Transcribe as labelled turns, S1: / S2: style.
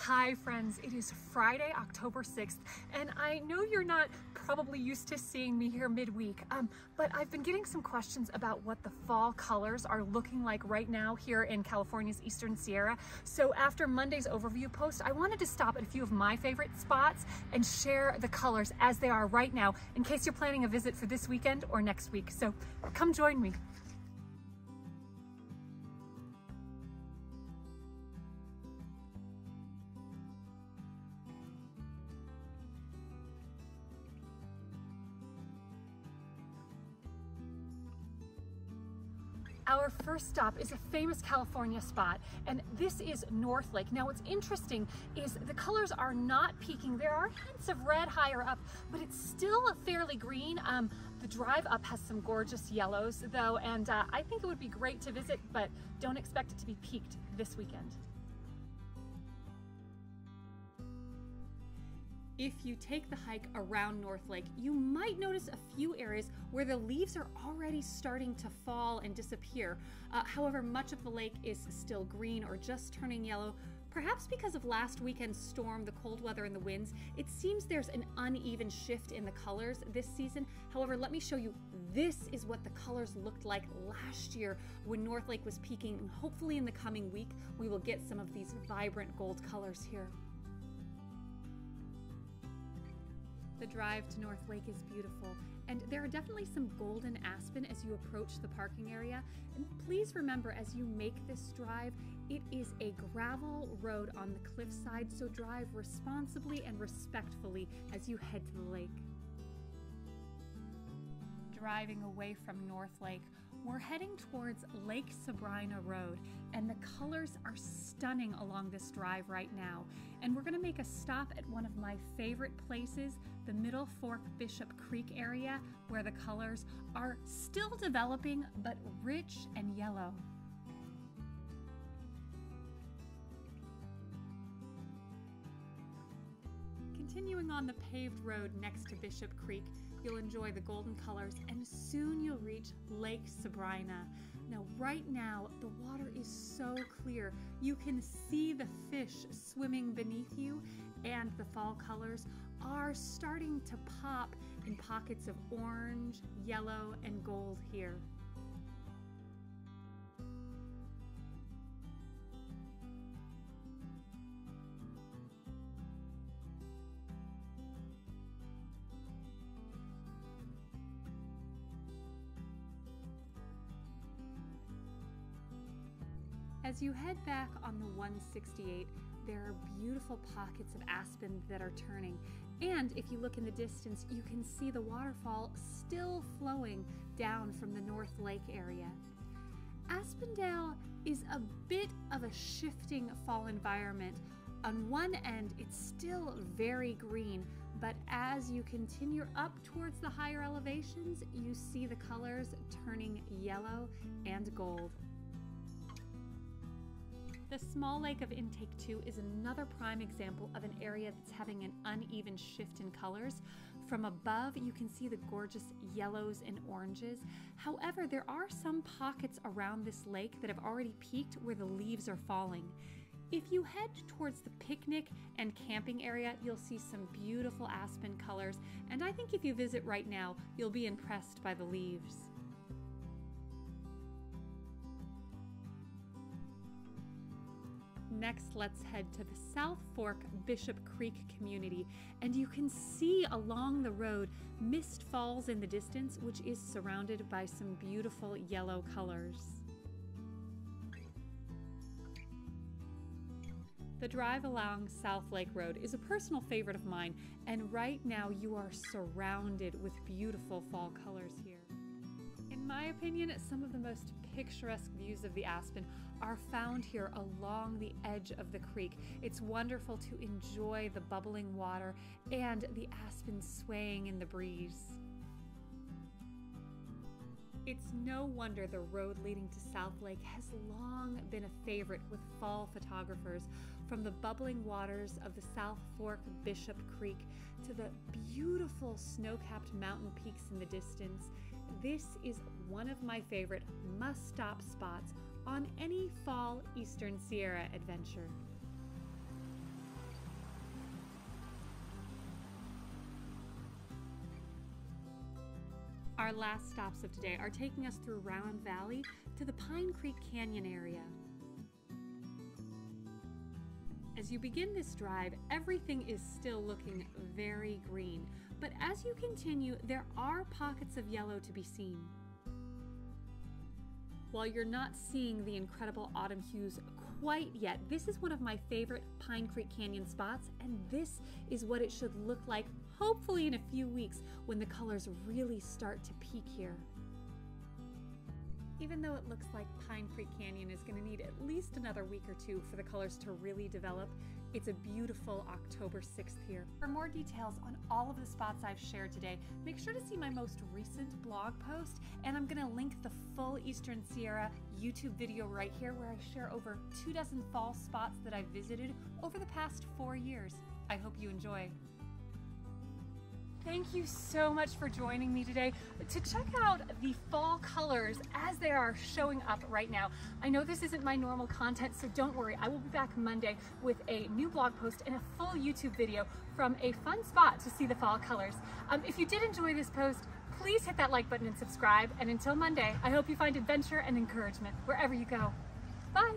S1: Hi friends, it is Friday, October 6th, and I know you're not probably used to seeing me here midweek, um, but I've been getting some questions about what the fall colors are looking like right now here in California's Eastern Sierra. So after Monday's overview post, I wanted to stop at a few of my favorite spots and share the colors as they are right now in case you're planning a visit for this weekend or next week. So come join me. Our first stop is a famous California spot, and this is North Lake. Now, what's interesting is the colors are not peaking. There are hints of red higher up, but it's still fairly green. Um, the drive up has some gorgeous yellows, though, and uh, I think it would be great to visit, but don't expect it to be peaked this weekend. If you take the hike around North Lake, you might notice a few areas where the leaves are already starting to fall and disappear. Uh, however, much of the lake is still green or just turning yellow. Perhaps because of last weekend's storm, the cold weather, and the winds, it seems there's an uneven shift in the colors this season. However, let me show you this is what the colors looked like last year when North Lake was peaking. And hopefully, in the coming week, we will get some of these vibrant gold colors here. The drive to North Lake is beautiful, and there are definitely some golden aspen as you approach the parking area. And please remember as you make this drive, it is a gravel road on the cliffside, so drive responsibly and respectfully as you head to the lake driving away from North Lake, we're heading towards Lake Sabrina Road, and the colors are stunning along this drive right now. And we're gonna make a stop at one of my favorite places, the Middle Fork Bishop Creek area, where the colors are still developing, but rich and yellow. Continuing on the paved road next to Bishop Creek, you'll enjoy the golden colors and soon you'll reach Lake Sabrina. Now, right now, the water is so clear. You can see the fish swimming beneath you and the fall colors are starting to pop in pockets of orange, yellow, and gold here. As you head back on the 168, there are beautiful pockets of aspen that are turning. And if you look in the distance, you can see the waterfall still flowing down from the North Lake area. Aspendell is a bit of a shifting fall environment. On one end, it's still very green, but as you continue up towards the higher elevations, you see the colors turning yellow and gold. The small lake of Intake 2 is another prime example of an area that's having an uneven shift in colors. From above, you can see the gorgeous yellows and oranges. However, there are some pockets around this lake that have already peaked where the leaves are falling. If you head towards the picnic and camping area, you'll see some beautiful aspen colors, and I think if you visit right now, you'll be impressed by the leaves. Next, let's head to the South Fork Bishop Creek community, and you can see along the road Mist Falls in the distance, which is surrounded by some beautiful yellow colors. The drive along South Lake Road is a personal favorite of mine, and right now you are surrounded with beautiful fall colors here. In my opinion, some of the most picturesque views of the Aspen are found here along the edge of the creek. It's wonderful to enjoy the bubbling water and the aspen swaying in the breeze. It's no wonder the road leading to South Lake has long been a favorite with fall photographers, from the bubbling waters of the South Fork Bishop Creek to the beautiful snow capped mountain peaks in the distance. This is one of my favorite must stop spots on any fall Eastern Sierra adventure. Our last stops of today are taking us through Round Valley to the Pine Creek Canyon area. As you begin this drive, everything is still looking very green, but as you continue, there are pockets of yellow to be seen. While you're not seeing the incredible autumn hues quite yet, this is one of my favorite Pine Creek Canyon spots, and this is what it should look like, hopefully in a few weeks when the colors really start to peak here. Even though it looks like Pine Creek Canyon is going to need at least another week or two for the colors to really develop, it's a beautiful October 6th here. For more details on all of the spots I've shared today, make sure to see my most recent blog post, and I'm going to link the full Eastern Sierra YouTube video right here where I share over two dozen fall spots that I've visited over the past four years. I hope you enjoy. Thank you so much for joining me today to check out the fall colors as they are showing up right now. I know this isn't my normal content, so don't worry. I will be back Monday with a new blog post and a full YouTube video from a fun spot to see the fall colors. Um, if you did enjoy this post, please hit that like button and subscribe. And until Monday, I hope you find adventure and encouragement wherever you go. Bye.